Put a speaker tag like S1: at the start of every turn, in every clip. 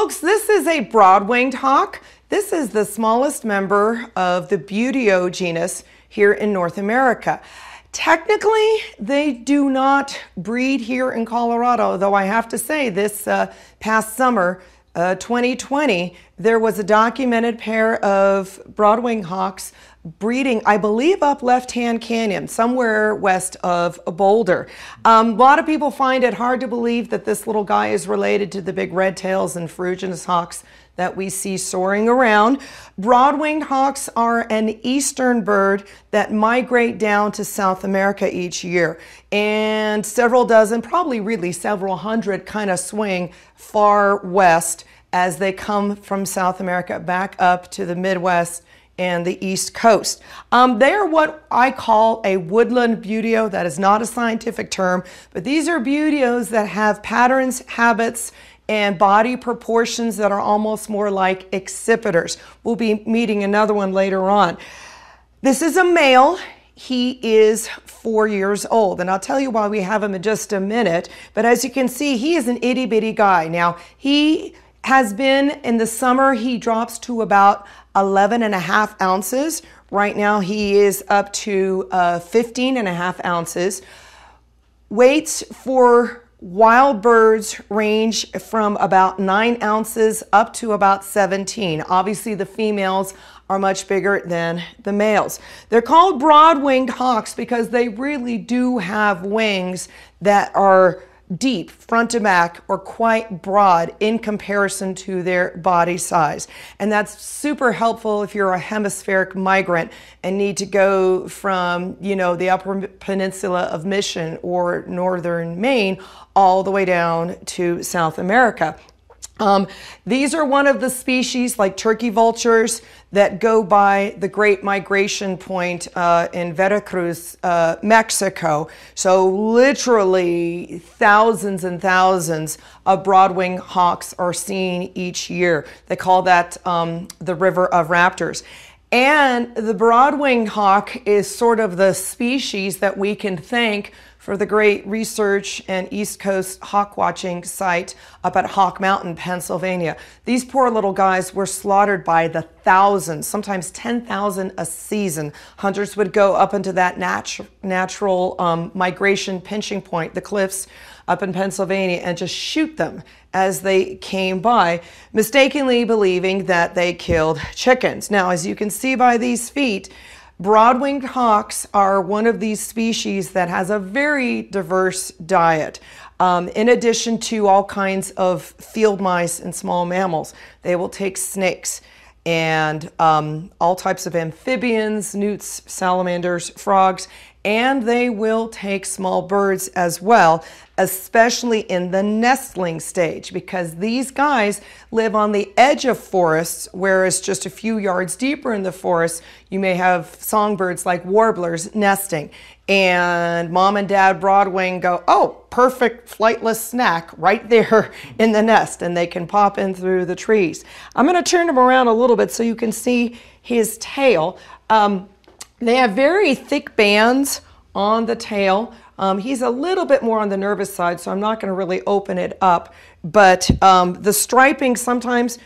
S1: folks, this is a broad-winged hawk. This is the smallest member of the Buteo genus here in North America. Technically, they do not breed here in Colorado, though I have to say this uh, past summer, uh, 2020, there was a documented pair of broad-winged hawks breeding, I believe, up Left Hand Canyon, somewhere west of Boulder. Um, a lot of people find it hard to believe that this little guy is related to the big red tails and ferruginous hawks that we see soaring around. Broad-winged hawks are an eastern bird that migrate down to South America each year. And several dozen, probably really several hundred, kind of swing far west as they come from South America back up to the Midwest and the East Coast. Um, they are what I call a woodland buteo. That is not a scientific term, but these are buteos that have patterns, habits, and body proportions that are almost more like accipiters. We'll be meeting another one later on. This is a male. He is four years old, and I'll tell you why we have him in just a minute. But as you can see, he is an itty bitty guy. Now, he has been in the summer, he drops to about 11 and a half ounces. Right now he is up to uh, 15 and a half ounces. Weights for wild birds range from about 9 ounces up to about 17. Obviously the females are much bigger than the males. They're called broad-winged hawks because they really do have wings that are deep, front to back, or quite broad in comparison to their body size. And that's super helpful if you're a hemispheric migrant and need to go from, you know, the upper peninsula of Michigan or northern Maine all the way down to South America. Um, these are one of the species like turkey vultures that go by the Great Migration Point uh, in Veracruz, uh, Mexico. So literally thousands and thousands of broadwing hawks are seen each year. They call that um, the River of Raptors. And the broadwing hawk is sort of the species that we can thank for the great research and East Coast hawk watching site up at Hawk Mountain, Pennsylvania. These poor little guys were slaughtered by the thousands, sometimes 10,000 a season. Hunters would go up into that natu natural um, migration pinching point, the cliffs up in Pennsylvania, and just shoot them as they came by, mistakenly believing that they killed chickens. Now, as you can see by these feet, Broad-winged hawks are one of these species that has a very diverse diet. Um, in addition to all kinds of field mice and small mammals, they will take snakes and um, all types of amphibians, newts, salamanders, frogs, and they will take small birds as well, especially in the nestling stage, because these guys live on the edge of forests, whereas just a few yards deeper in the forest, you may have songbirds like warblers nesting. And mom and dad broadwing go, oh, perfect flightless snack right there in the nest, and they can pop in through the trees. I'm going to turn him around a little bit so you can see his tail. Um, they have very thick bands on the tail. Um, he's a little bit more on the nervous side, so I'm not going to really open it up. But um, the striping sometimes,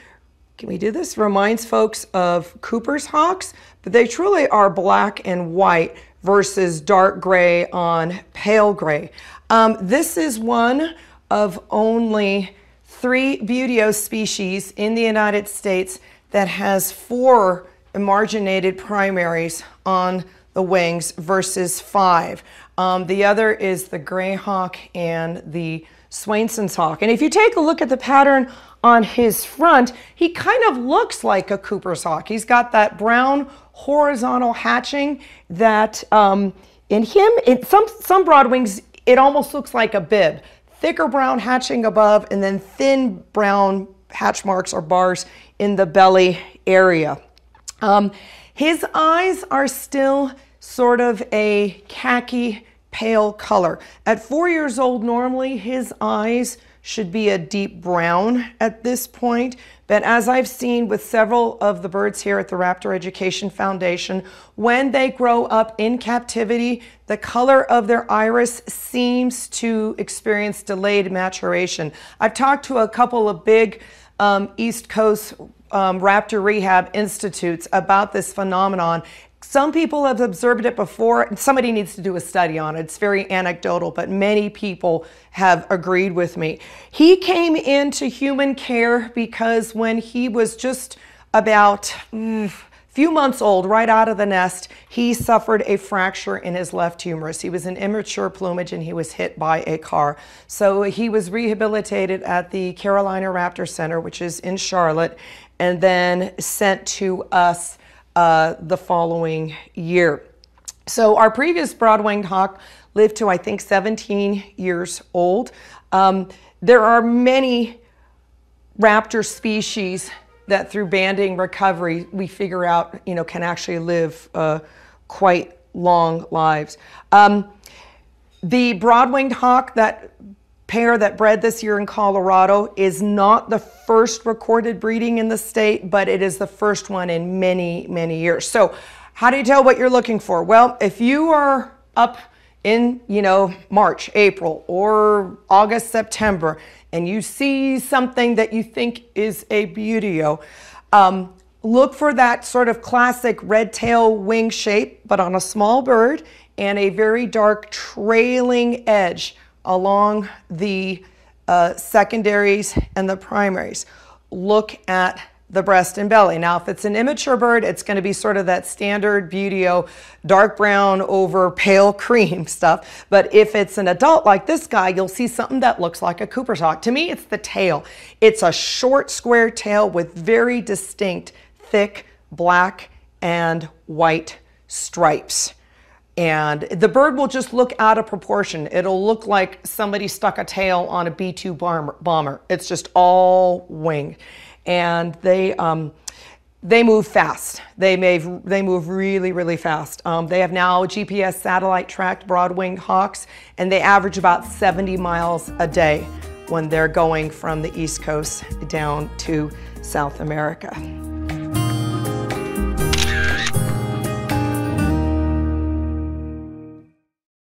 S1: can we do this? Reminds folks of Cooper's hawks, but they truly are black and white versus dark gray on pale gray. Um, this is one of only three Buteo species in the United States that has four emarginated primaries on the wings versus five. Um, the other is the gray hawk and the Swainson's hawk. And if you take a look at the pattern on his front, he kind of looks like a Cooper's hawk. He's got that brown horizontal hatching that um, in him, in some, some broadwings, it almost looks like a bib. Thicker brown hatching above and then thin brown hatch marks or bars in the belly area. Um, his eyes are still sort of a khaki pale color. At four years old, normally his eyes should be a deep brown at this point. But as I've seen with several of the birds here at the Raptor Education Foundation, when they grow up in captivity, the color of their iris seems to experience delayed maturation. I've talked to a couple of big um, East Coast um, Raptor Rehab Institutes about this phenomenon. Some people have observed it before. Somebody needs to do a study on it. It's very anecdotal, but many people have agreed with me. He came into human care because when he was just about mm, few months old, right out of the nest, he suffered a fracture in his left humerus. He was in immature plumage and he was hit by a car. So he was rehabilitated at the Carolina Raptor Center, which is in Charlotte, and then sent to us uh, the following year. So our previous broad-winged hawk lived to, I think, 17 years old. Um, there are many raptor species that through banding recovery, we figure out, you know, can actually live uh, quite long lives. Um, the broad-winged hawk, that pair that bred this year in Colorado, is not the first recorded breeding in the state, but it is the first one in many, many years. So how do you tell what you're looking for? Well, if you are up in, you know, March, April, or August, September, and you see something that you think is a buteo, um, look for that sort of classic red tail wing shape, but on a small bird and a very dark trailing edge along the uh, secondaries and the primaries. Look at the breast and belly. Now, if it's an immature bird, it's going to be sort of that standard Buteo, oh, dark brown over pale cream stuff. But if it's an adult like this guy, you'll see something that looks like a Cooper's hawk. To me, it's the tail. It's a short square tail with very distinct thick black and white stripes. And the bird will just look out of proportion. It'll look like somebody stuck a tail on a B-2 bomber. It's just all wing and they um, they move fast. They move, they move really, really fast. Um, they have now GPS satellite tracked broad-winged hawks, and they average about 70 miles a day when they're going from the East Coast down to South America.